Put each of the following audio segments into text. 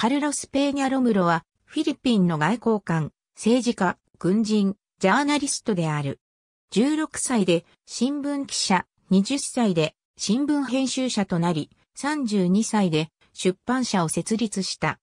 カルロス・ペーニャ・ロムロは、フィリピンの外交官、政治家、軍人、ジャーナリストである。16歳で新聞記者、20歳で新聞編集者となり、32歳で出版社を設立した。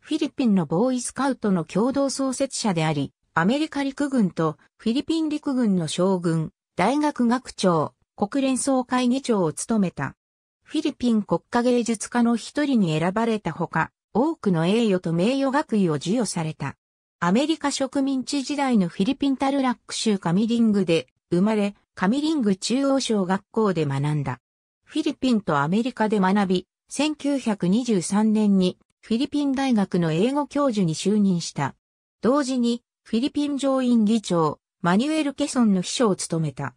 フィリピンのボーイスカウトの共同創設者であり、アメリカ陸軍とフィリピン陸軍の将軍、大学学長、国連総会議長を務めた。フィリピン国家芸術家の一人に選ばれたほか、多くの栄誉と名誉学位を授与された。アメリカ植民地時代のフィリピンタルラック州カミリングで生まれ、カミリング中央小学校で学んだ。フィリピンとアメリカで学び、1923年にフィリピン大学の英語教授に就任した。同時にフィリピン上院議長、マニュエル・ケソンの秘書を務めた。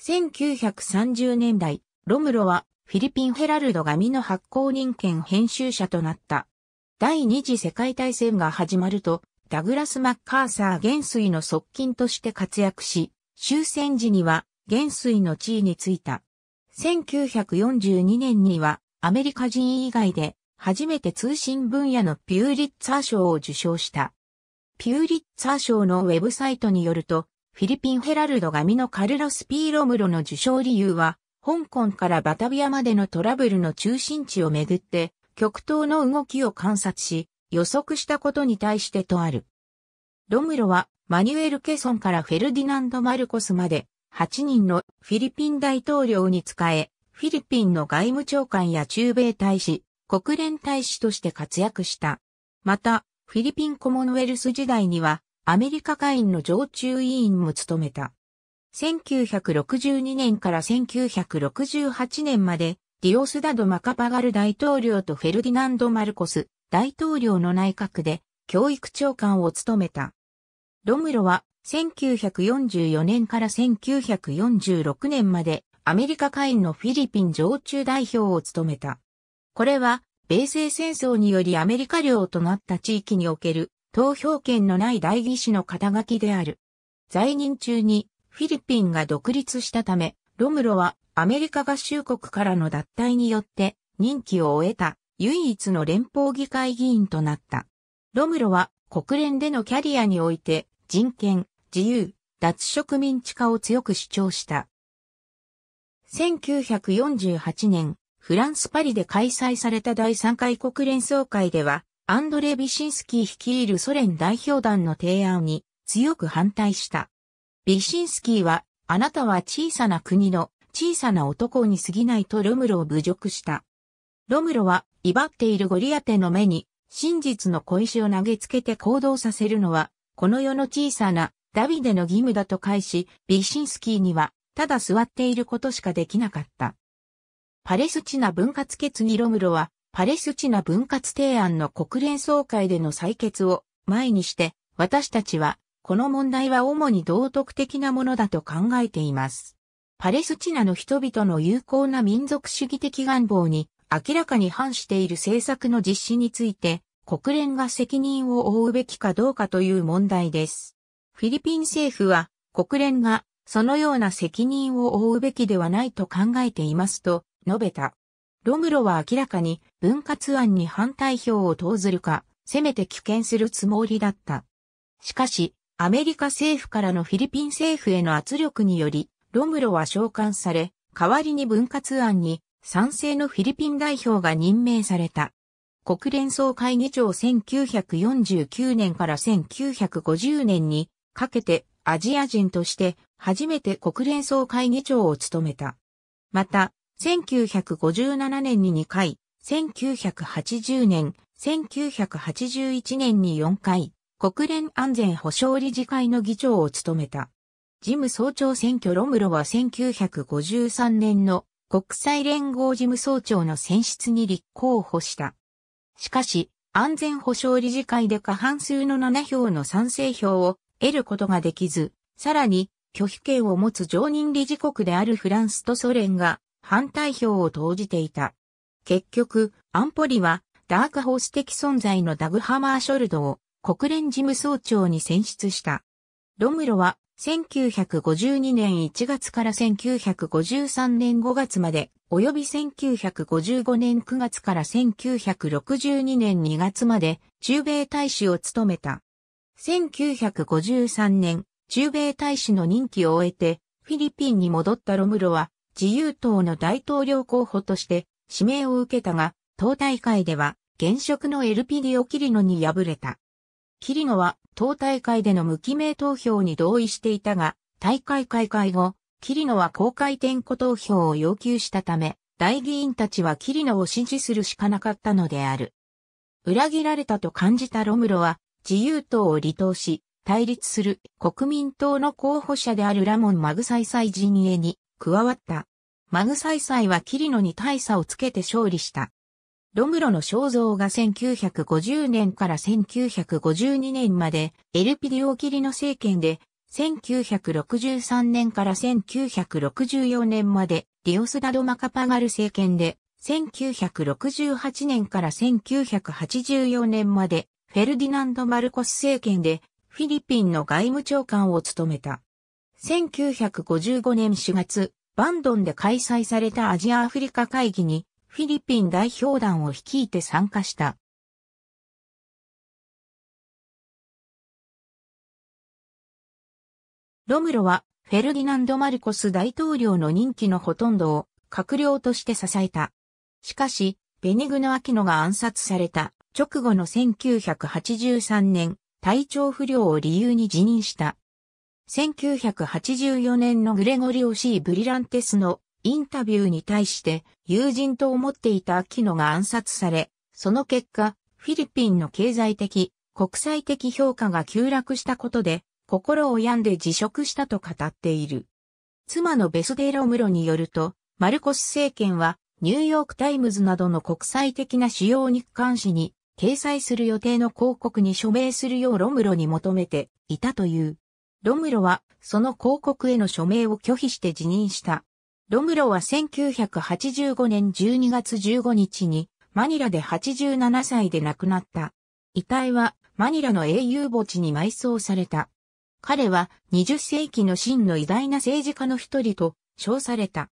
1930年代、ロムロはフィリピンヘラルド紙の発行人権編集者となった。第二次世界大戦が始まると、ダグラス・マッカーサー元帥の側近として活躍し、終戦時には元帥の地位についた。1942年にはアメリカ人以外で初めて通信分野のピューリッツァー賞を受賞した。ピューリッツァー賞のウェブサイトによると、フィリピンヘラルド紙のカルロス・ピーロムロの受賞理由は、香港からバタビアまでのトラブルの中心地をめぐって、極東の動きを観察し、予測したことに対してとある。ロムロはマニュエル・ケソンからフェルディナンド・マルコスまで8人のフィリピン大統領に仕え、フィリピンの外務長官や駐米大使、国連大使として活躍した。また、フィリピンコモンウェルス時代にはアメリカ会員の常駐委員も務めた。1962年から1968年までディオスダド・マカパガル大統領とフェルディナンド・マルコス大統領の内閣で教育長官を務めた。ロムロは1944年から1946年までアメリカ会員のフィリピン常駐代表を務めた。これは、米西戦争によりアメリカ領となった地域における投票権のない代議士の肩書きである。在任中にフィリピンが独立したため、ロムロはアメリカ合衆国からの脱退によって任期を終えた唯一の連邦議会議員となった。ロムロは国連でのキャリアにおいて人権、自由、脱植民地化を強く主張した。1948年、フランス・パリで開催された第3回国連総会では、アンドレ・ビシンスキー率いるソ連代表団の提案に強く反対した。ビシンスキーは、あなたは小さな国の小さな男に過ぎないとロムロを侮辱した。ロムロは、威張っているゴリアテの目に真実の小石を投げつけて行動させるのはこの世の小さなダビデの義務だと返し、ビシンスキーにはただ座っていることしかできなかった。パレスチナ分割決議ロムロは、パレスチナ分割提案の国連総会での採決を前にして、私たちは、この問題は主に道徳的なものだと考えています。パレスチナの人々の有効な民族主義的願望に明らかに反している政策の実施について、国連が責任を負うべきかどうかという問題です。フィリピン政府は国連がそのような責任を負うべきではないと考えていますと述べた。ロムロは明らかに分割案に反対票を投ずるか、せめて棄権するつもりだった。しかし、アメリカ政府からのフィリピン政府への圧力により、ロムロは召喚され、代わりに分割案に賛成のフィリピン代表が任命された。国連総会議長1949年から1950年にかけてアジア人として初めて国連総会議長を務めた。また、1957年に2回、1980年、1981年に4回、国連安全保障理事会の議長を務めた。事務総長選挙ロムロは1953年の国際連合事務総長の選出に立候補した。しかし、安全保障理事会で過半数の7票の賛成票を得ることができず、さらに拒否権を持つ常任理事国であるフランスとソ連が反対票を投じていた。結局、安保理はダークホース的存在のダグ・ハマーショルドを国連事務総長に選出した。ロムロは1952年1月から1953年5月まで、及び1955年9月から1962年2月まで、中米大使を務めた。1953年、中米大使の任期を終えて、フィリピンに戻ったロムロは、自由党の大統領候補として指名を受けたが、党大会では、現職のエルピディオ・キリノに敗れた。キリノは党大会での無記名投票に同意していたが、大会開会後、キリノは公開点呼投票を要求したため、大議員たちはキリノを支持するしかなかったのである。裏切られたと感じたロムロは、自由党を離党し、対立する国民党の候補者であるラモン・マグサイサイ陣営に加わった。マグサイサイはキリノに大差をつけて勝利した。ロムロの肖像が1950年から1952年までエルピディオキリノ政権で、1963年から1964年までリオスダドマカパガル政権で、1968年から1984年までフェルディナンド・マルコス政権でフィリピンの外務長官を務めた。1955年4月、バンドンで開催されたアジアアフリカ会議にフィリピン代表団を率いて参加した。ロムロはフェルディナンド・マルコス大統領の任期のほとんどを閣僚として支えた。しかし、ベニグノ・アキノが暗殺された直後の1983年、体調不良を理由に辞任した。1984年のグレゴリオ・シー・ブリランテスのインタビューに対して友人と思っていたアキノが暗殺され、その結果、フィリピンの経済的、国際的評価が急落したことで、心を病んで辞職したと語っている。妻のベス・デイ・ロムロによると、マルコス政権は、ニューヨークタイムズなどの国際的な主要日刊誌に、掲載する予定の広告に署名するようロムロに求めていたという。ロムロは、その広告への署名を拒否して辞任した。ロムロは1985年12月15日にマニラで87歳で亡くなった。遺体はマニラの英雄墓地に埋葬された。彼は20世紀の真の偉大な政治家の一人と称された。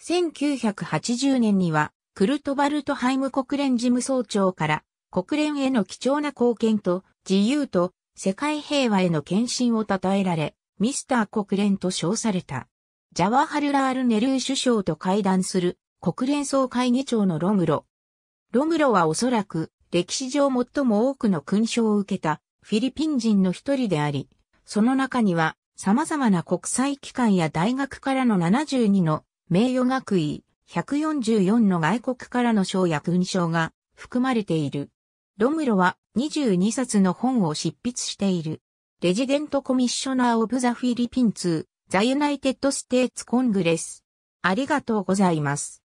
1980年にはクルトバルトハイム国連事務総長から国連への貴重な貢献と自由と世界平和への献身を称えられ、ミスター国連と称された。ジャワハルラール・ネルー首相と会談する国連総会議長のロムロ。ロムロはおそらく歴史上最も多くの勲章を受けたフィリピン人の一人であり、その中には様々な国際機関や大学からの72の名誉学位、144の外国からの賞や勲章が含まれている。ロムロは22冊の本を執筆している。 Resident Commissioner of the Philippines to the United States Congress。ありがとうございます。